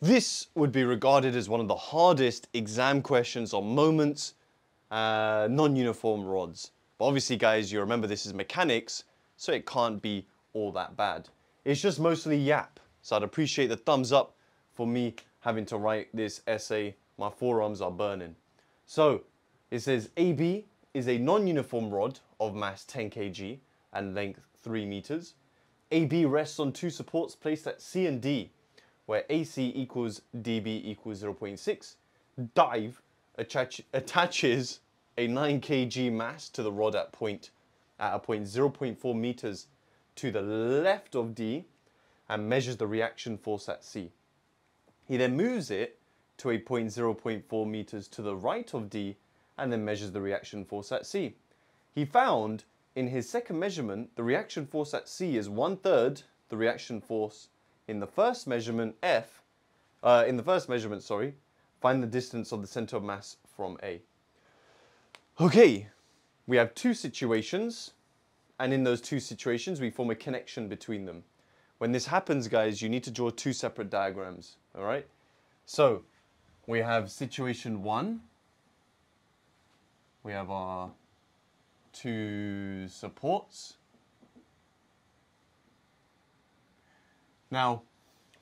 This would be regarded as one of the hardest exam questions on moments, uh, non-uniform rods. But obviously guys, you remember this is mechanics, so it can't be all that bad. It's just mostly yap. So I'd appreciate the thumbs up for me having to write this essay. My forearms are burning. So it says AB is a non-uniform rod of mass 10 kg and length 3 meters. AB rests on two supports placed at C and D where AC equals dB equals 0.6, dive attach, attaches a 9 kg mass to the rod at point at a point 0.4 meters to the left of D and measures the reaction force at C. He then moves it to a point 0.4 meters to the right of D and then measures the reaction force at C. He found in his second measurement the reaction force at C is one third the reaction force in the first measurement, F, uh, in the first measurement, sorry, find the distance of the center of mass from A. Okay, we have two situations, and in those two situations, we form a connection between them. When this happens, guys, you need to draw two separate diagrams, all right? So, we have situation one. We have our two supports. Now,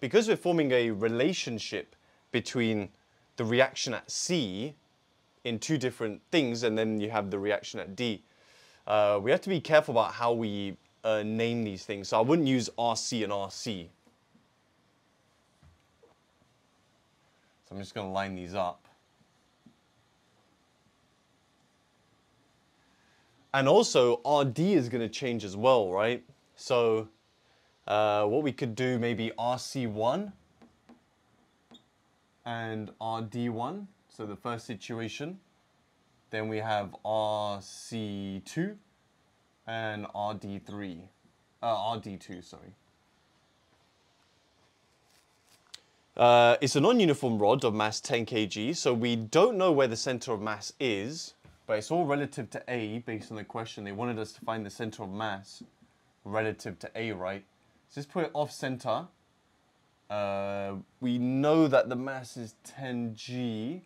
because we're forming a relationship between the reaction at C in two different things, and then you have the reaction at D, uh, we have to be careful about how we uh, name these things. So I wouldn't use RC and RC. So I'm just going to line these up. And also, RD is going to change as well, right? So uh, what we could do maybe RC1 and RD1, so the first situation. Then we have RC2 and RD3, uh, RD2, sorry. Uh, it's a non-uniform rod of mass 10 kg, so we don't know where the center of mass is, but it's all relative to A based on the question. They wanted us to find the center of mass relative to A, right? So let's put it off center. Uh, we know that the mass is 10g.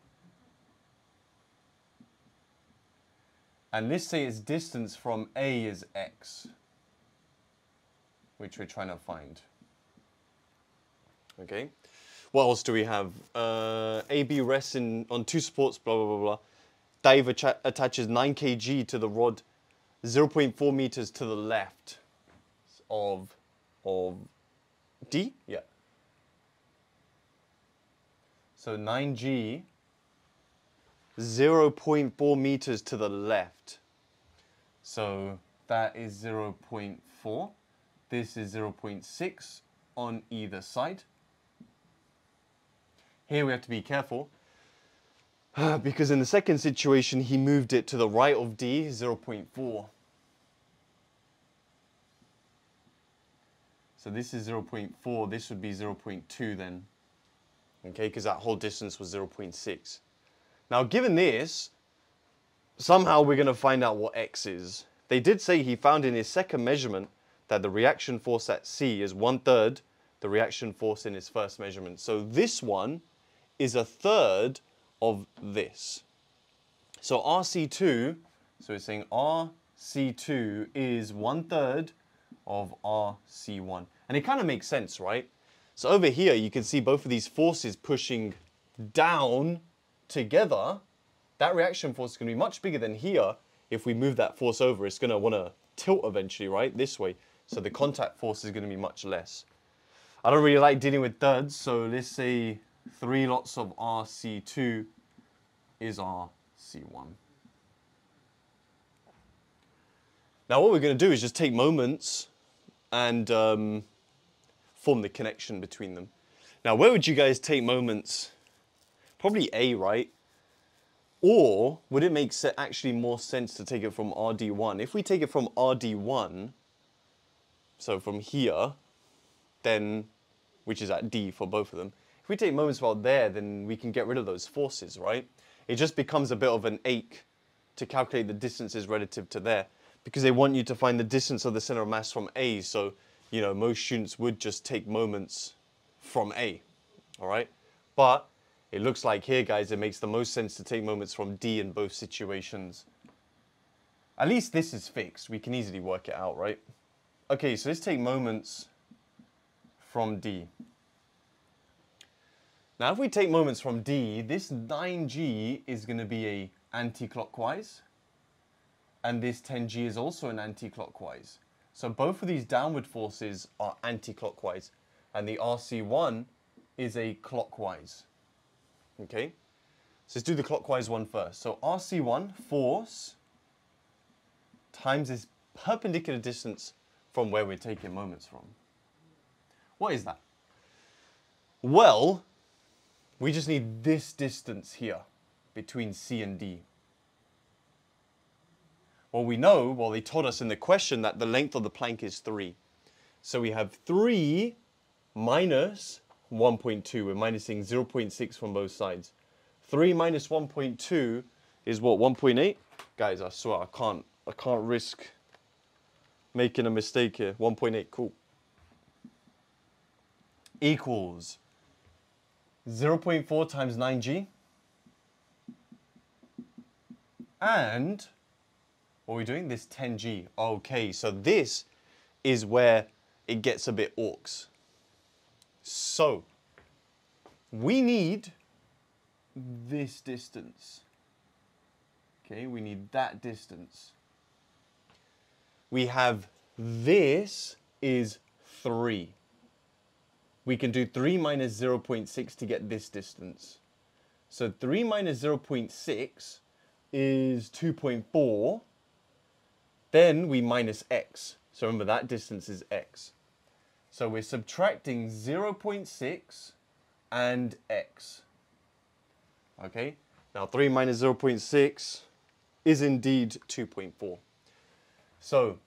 And let's say its distance from A is x, which we're trying to find. Okay. What else do we have? Uh, AB rests in, on two supports, blah, blah, blah, blah. Dive attaches 9 kg to the rod 0.4 meters to the left of of D? Yeah. So 9G, 0.4 meters to the left. So that is 0.4. This is 0.6 on either side. Here we have to be careful because in the second situation, he moved it to the right of D, 0.4. So this is 0.4, this would be 0.2 then. Okay, because that whole distance was 0.6. Now given this, somehow we're going to find out what x is. They did say he found in his second measurement that the reaction force at C is one third the reaction force in his first measurement. So this one is a third of this. So RC2, so it's saying RC2 is one third of RC1. And it kind of makes sense, right? So over here, you can see both of these forces pushing down together. That reaction force is going to be much bigger than here. If we move that force over, it's going to want to tilt eventually, right? This way. So the contact force is going to be much less. I don't really like dealing with duds, so let's say three lots of RC2 is RC1. Now what we're going to do is just take moments and um, form the connection between them. Now, where would you guys take moments? Probably A, right? Or would it make actually more sense to take it from RD1? If we take it from RD1, so from here, then, which is at D for both of them, if we take moments while there, then we can get rid of those forces, right? It just becomes a bit of an ache to calculate the distances relative to there because they want you to find the distance of the center of mass from A. So, you know, most students would just take moments from A, all right? But it looks like here, guys, it makes the most sense to take moments from D in both situations. At least this is fixed. We can easily work it out, right? Okay, so let's take moments from D. Now, if we take moments from D, this 9G is going to be a anti-clockwise, and this 10G is also an anti-clockwise. So both of these downward forces are anti-clockwise, and the RC1 is a clockwise. Okay, so let's do the clockwise one first. So RC1, force, times this perpendicular distance from where we're taking moments from. What is that? Well, we just need this distance here between C and D. Well, we know, well, they told us in the question that the length of the plank is 3. So we have 3 minus 1.2. We're minusing 0.6 from both sides. 3 minus 1.2 is what, 1.8? Guys, I swear, I can't, I can't risk making a mistake here. 1.8, cool. Equals 0.4 times 9g. And what are we doing? This 10g. Okay, so this is where it gets a bit orcs. So, we need this distance. Okay, we need that distance. We have this is 3. We can do 3 minus 0.6 to get this distance. So 3 minus 0.6 is 2.4. Then we minus x. So remember that distance is x. So we're subtracting 0.6 and x. Okay, now 3 minus 0.6 is indeed 2.4. So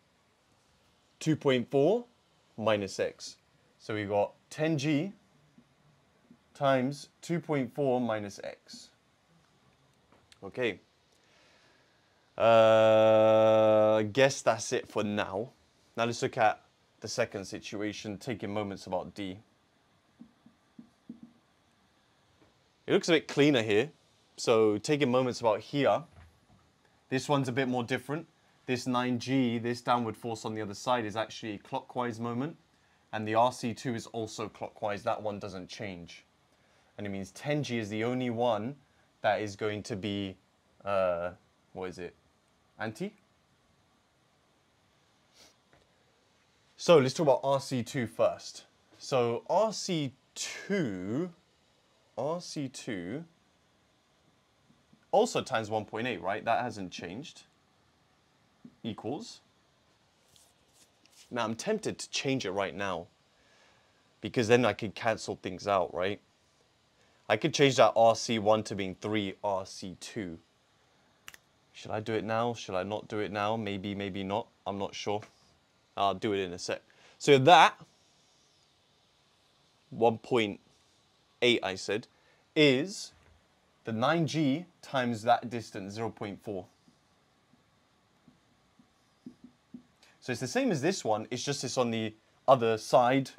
2.4 minus x. So we got 10g times 2.4 minus x. Okay. Uh, I guess that's it for now. Now let's look at the second situation, taking moments about D. It looks a bit cleaner here. So taking moments about here. This one's a bit more different. This 9G, this downward force on the other side is actually a clockwise moment. And the RC2 is also clockwise. That one doesn't change. And it means 10G is the only one that is going to be, uh, what is it, anti? So let's talk about RC2 first. So RC2, RC2 also times 1.8, right? That hasn't changed. Equals. Now I'm tempted to change it right now because then I could cancel things out, right? I could change that RC1 to being 3 RC2. Should I do it now? Should I not do it now? Maybe, maybe not. I'm not sure. I'll do it in a sec. So that 1.8 I said is the 9g times that distance 0.4. So it's the same as this one, it's just it's on the other side.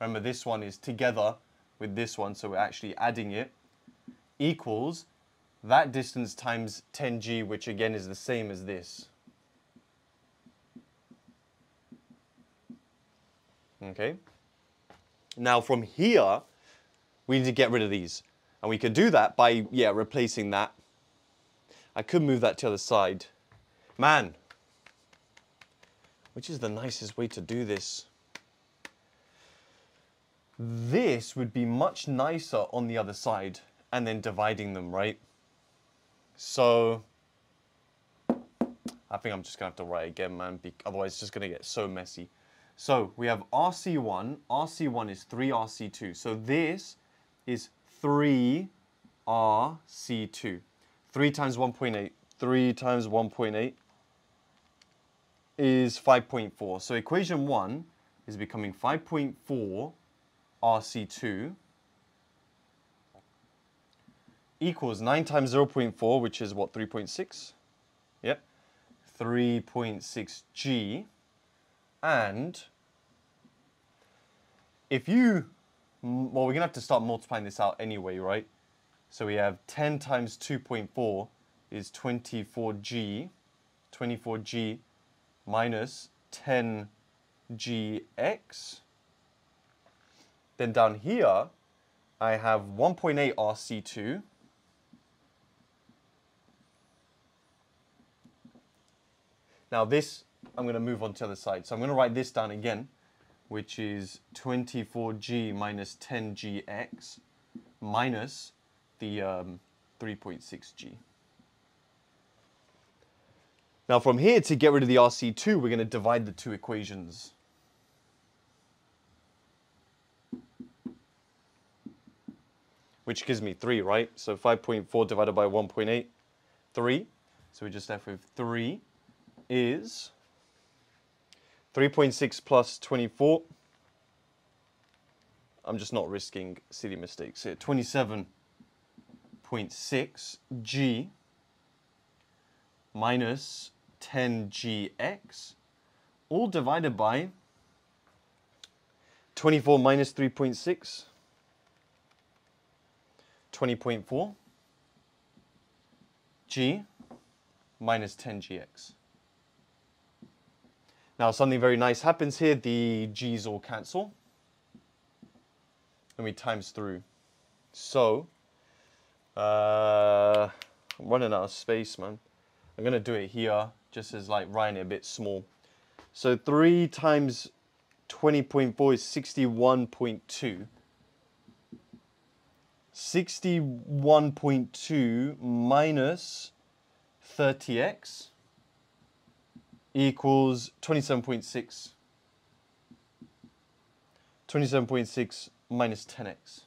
Remember this one is together with this one, so we're actually adding it, equals that distance times 10g, which again is the same as this. Okay. Now from here, we need to get rid of these. And we could do that by, yeah, replacing that. I could move that to the other side. Man, which is the nicest way to do this? This would be much nicer on the other side and then dividing them, right? So, I think I'm just to have to write again, man, otherwise it's just to get so messy. So we have RC1. RC1 is 3 RC2. So this is 3 RC2. 3 times 1.8. 3 times 1.8 is 5.4. So equation 1 is becoming 5.4 RC2 equals 9 times 0 0.4, which is what, 3.6? Yep. 3.6 G and if you well, we're to have to start multiplying this out anyway, right? So we have 10 times 2.4 is 24g, 24g minus 10gx. Then down here, I have 1.8 RC2. Now this, I'm going to move on to the other side. So I'm going to write this down again, which is 24g minus 10gx minus the um, 3.6g. Now from here to get rid of the RC2, we're going to divide the two equations. Which gives me 3, right? So 5.4 divided by 1.8, 3. So we just left with 3 is 3.6 plus 24. I'm just not risking silly mistakes here. 27.6 G minus 10GX, all divided by 24 minus 3.6, 20.4 G minus 10GX. Now something very nice happens here. The G's all cancel. And we times through. So, uh, I'm running out of space, man. I'm going to do it here, just as like writing it a bit small. So 3 times 20.4 is 61.2. 61.2 minus 30x equals 27.6. 27.6 minus 10x.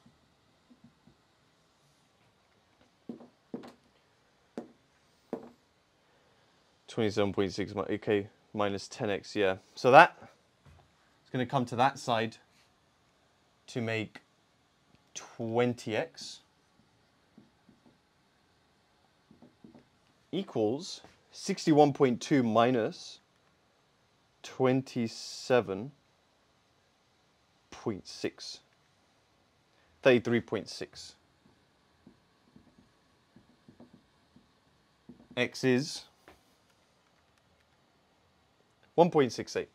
Twenty-seven point six. Okay, minus ten x. Yeah. So that is going to come to that side to make twenty x equals 61.2 minus 27.6. 33.6. X is 1.68.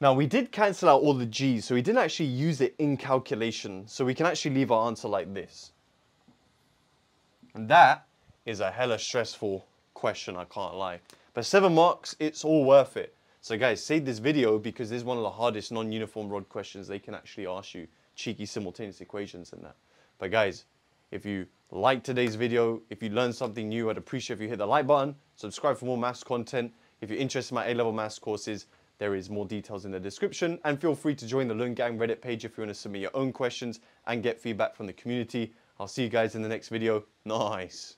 Now we did cancel out all the g's, so we didn't actually use it in calculation. So we can actually leave our answer like this. And that is a hella stressful question, I can't lie. But seven marks, it's all worth it. So guys, save this video because this is one of the hardest non-uniform rod questions they can actually ask you. Cheeky simultaneous equations and that. But guys, if you like today's video, if you learned something new, I'd appreciate if you hit the like button, subscribe for more maths content. If you're interested in my A-level maths courses, there is more details in the description. And feel free to join the LunGang Reddit page if you want to submit your own questions and get feedback from the community. I'll see you guys in the next video. Nice.